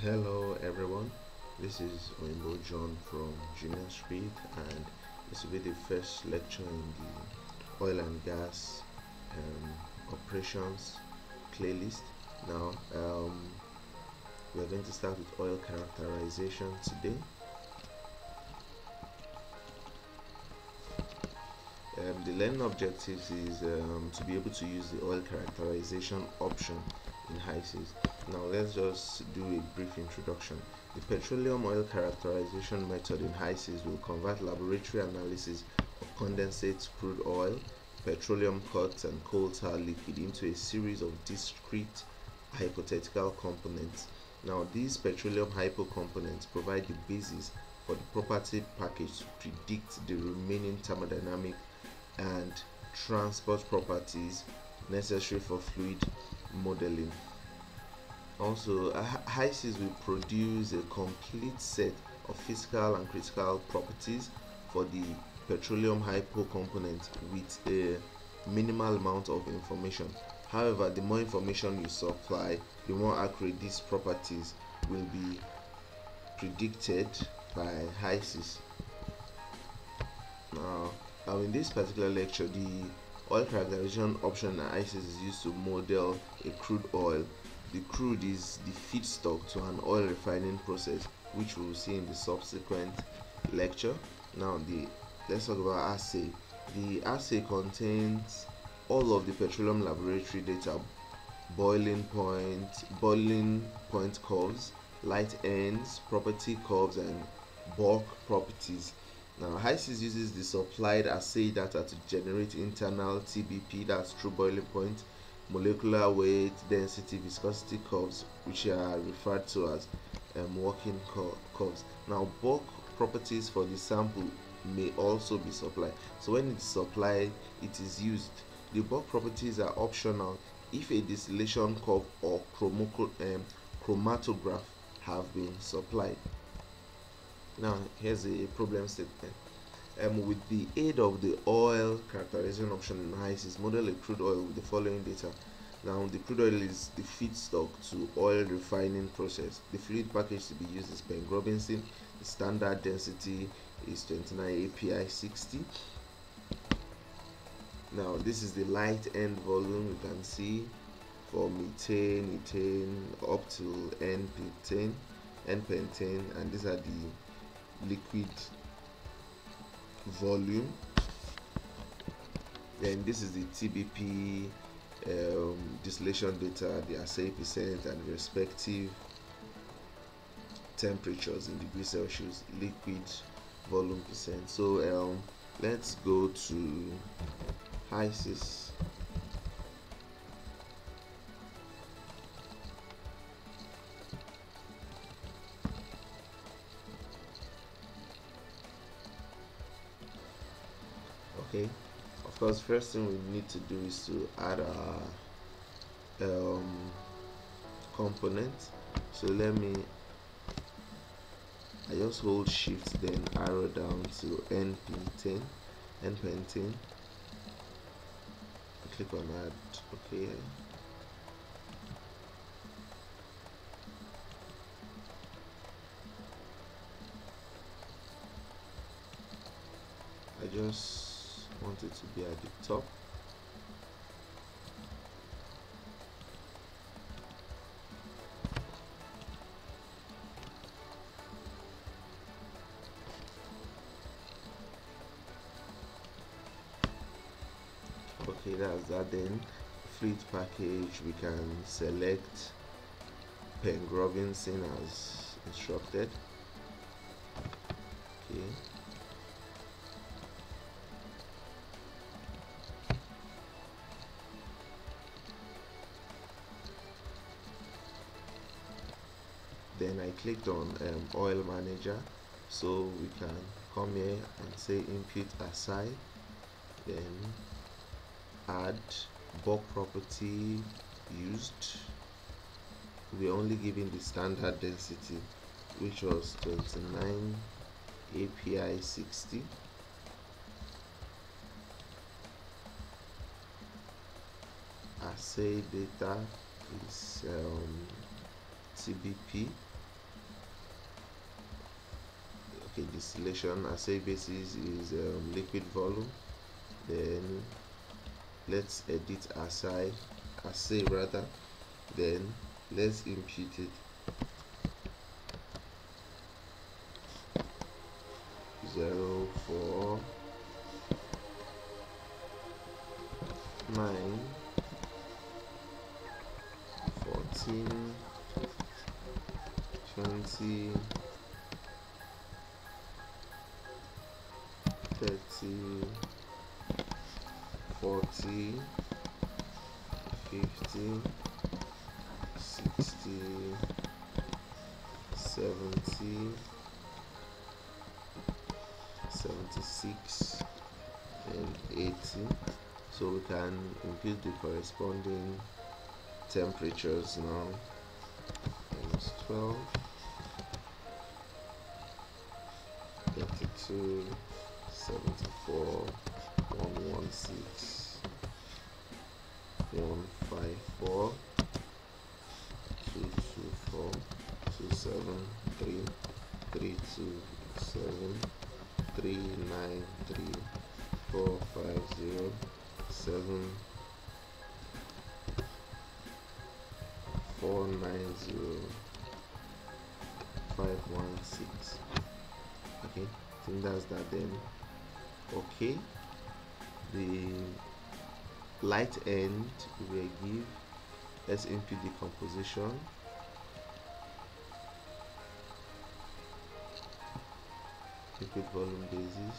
Hello everyone, this is Oyinbo John from Genius Creed and this will be the first lecture in the oil and gas um, operations playlist. Now um, we're going to start with oil characterization today. Um, the learning objectives is um, to be able to use the oil characterization option Now let's just do a brief introduction. The petroleum oil characterization method in HYSYS will convert laboratory analysis of condensate crude oil, petroleum cuts and coal tar liquid into a series of discrete hypothetical components. Now these petroleum hypocomponents provide the basis for the property package to predict the remaining thermodynamic and transport properties necessary for fluid modeling. Also, HYSYS will produce a complete set of physical and critical properties for the petroleum hypo component with a minimal amount of information. However, the more information you supply, the more accurate these properties will be predicted by HYSYS. Now, now in this particular lecture, the oil characterization option in HYSYS is used to model a crude oil. The crude is the feedstock to an oil refining process which we will see in the subsequent lecture. Now the let's talk about assay. The assay contains all of the petroleum laboratory data boiling point boiling point curves light ends property curves and bulk properties now HYSYS uses the supplied assay data to generate internal TBP that's true boiling point molecular weight, density, viscosity curves, which are referred to as um, working curves. Now, bulk properties for the sample may also be supplied. So when it's supplied, it is used. The bulk properties are optional if a distillation curve or um, chromatograph have been supplied. Now, here's a problem statement. Um, with the aid of the oil characterization option in HYSYS, model a crude oil with the following data. Now, the crude oil is the feedstock to oil refining process. The fluid package to be used is Peng Robinson. The standard density is 29 API 60. Now, this is the light end volume you can see for methane, ethane up to N-pentane, N-pentane, and these are the liquid volume. Then this is the TBP um, distillation data the assay percent and respective temperatures in degrees Celsius liquid volume percent. So um, let's go to HISIS okay. Of course first thing we need to do is to add our um, component. So let me I just hold shift then arrow down to N-pentane N-pentane click on add okay. I just want it to be at the top. Okay that's that then. Fleet package we can select Peng Robinson as instructed then I clicked on um, oil manager so we can come here and say input aside then add bulk property used. We're only giving the standard density which was 29 API 60 assay data is um, TBP distillation assay basis is um, liquid volume. Then let's edit assay assay rather. Then let's impute it. Zero four nine fourteen twenty thirty forty fifty sixty seventy 76 and 80 so we can impute the corresponding temperatures now. Minus 12 32 74 116 154 224 273 327 three nine three four five zero seven four nine zero five one six. Okay I think that's that then okay. The light end will give let's input the composition liquid volume basis.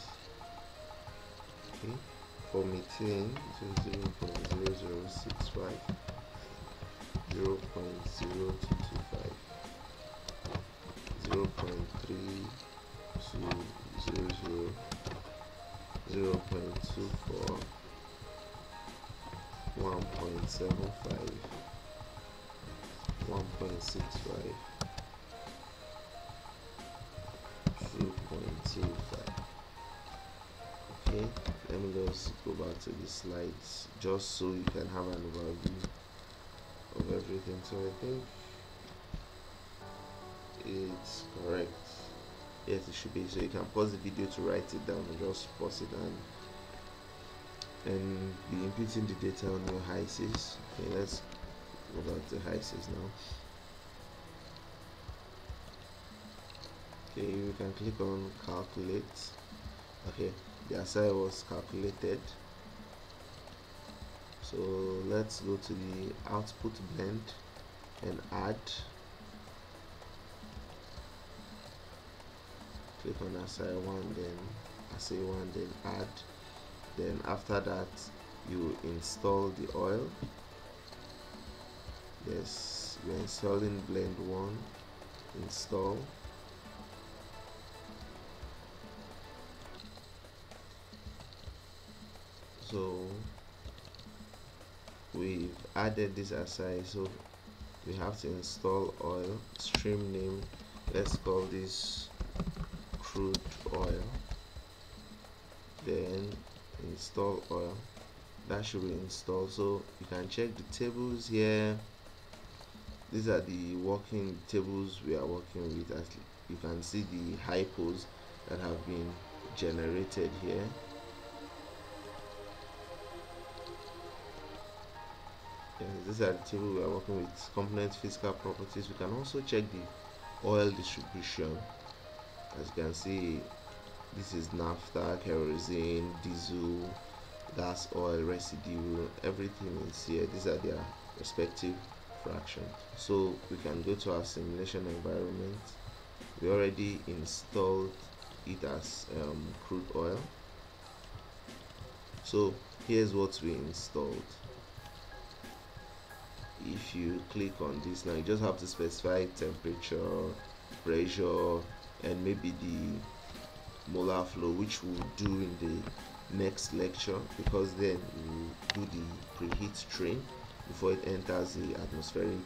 Okay. For methane so 0 0.0065 0 0.0225 0 0.3200 0 0.24 1.75 1.65 2.25 okay let me just go back to the slides just so you can have an overview of everything. So I think it's correct yes it should be so you can pause the video to write it down and just pause it and and be inputting the data on your HYSYS okay let's go back to HYSYS now. Okay you can click on calculate. Okay the assay was calculated. So let's go to the output blend and add click on assay 1 then assay 1 then add. Then after that you install the oil. Yes we're installing blend 1 install. So we've added this assay so we have to install oil stream name let's call this crude oil then install oil. That should be installed. So you can check the tables here. These are the working tables we are working with. As you can see the hypos that have been generated here. Yes, these are the table we are working with. Component physical properties. We can also check the oil distribution as you can see this is naphtha kerosene diesel gas oil residue everything is here. These are their respective fractions. So we can go to our simulation environment. We already installed it as um, crude oil. So here's what we installed. If you click on this now you just have to specify temperature pressure and maybe the molar flow which we'll do in the next lecture because then we'll do the preheat train before it enters the atmospheric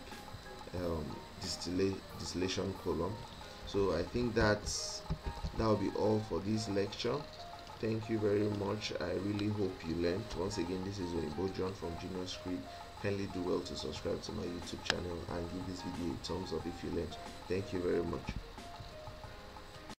um, distilla distillation column. So I think that's that will be all for this lecture. Thank you very much. I really hope you learned. Once again this is Oyinbo John from Genius Creed kindly do well to subscribe to my YouTube channel and give this video a thumbs up if you learned. Thank you very much